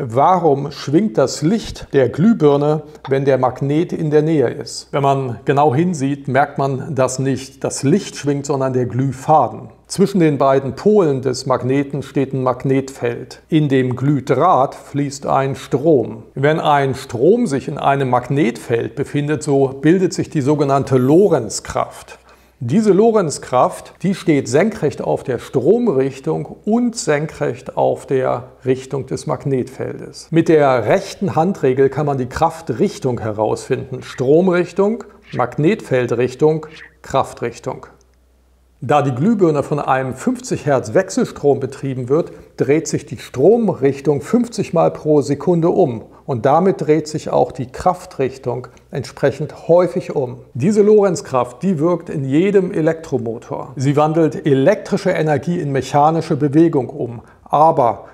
Warum schwingt das Licht der Glühbirne, wenn der Magnet in der Nähe ist? Wenn man genau hinsieht, merkt man, dass nicht das Licht schwingt, sondern der Glühfaden. Zwischen den beiden Polen des Magneten steht ein Magnetfeld. In dem Glühdraht fließt ein Strom. Wenn ein Strom sich in einem Magnetfeld befindet, so bildet sich die sogenannte Lorenzkraft. Diese Lorenzkraft, die steht senkrecht auf der Stromrichtung und senkrecht auf der Richtung des Magnetfeldes. Mit der rechten Handregel kann man die Kraftrichtung herausfinden. Stromrichtung, Magnetfeldrichtung, Kraftrichtung. Da die Glühbirne von einem 50 Hertz Wechselstrom betrieben wird, dreht sich die Stromrichtung 50 Mal pro Sekunde um und damit dreht sich auch die Kraftrichtung entsprechend häufig um. Diese Lorenzkraft, die wirkt in jedem Elektromotor. Sie wandelt elektrische Energie in mechanische Bewegung um, aber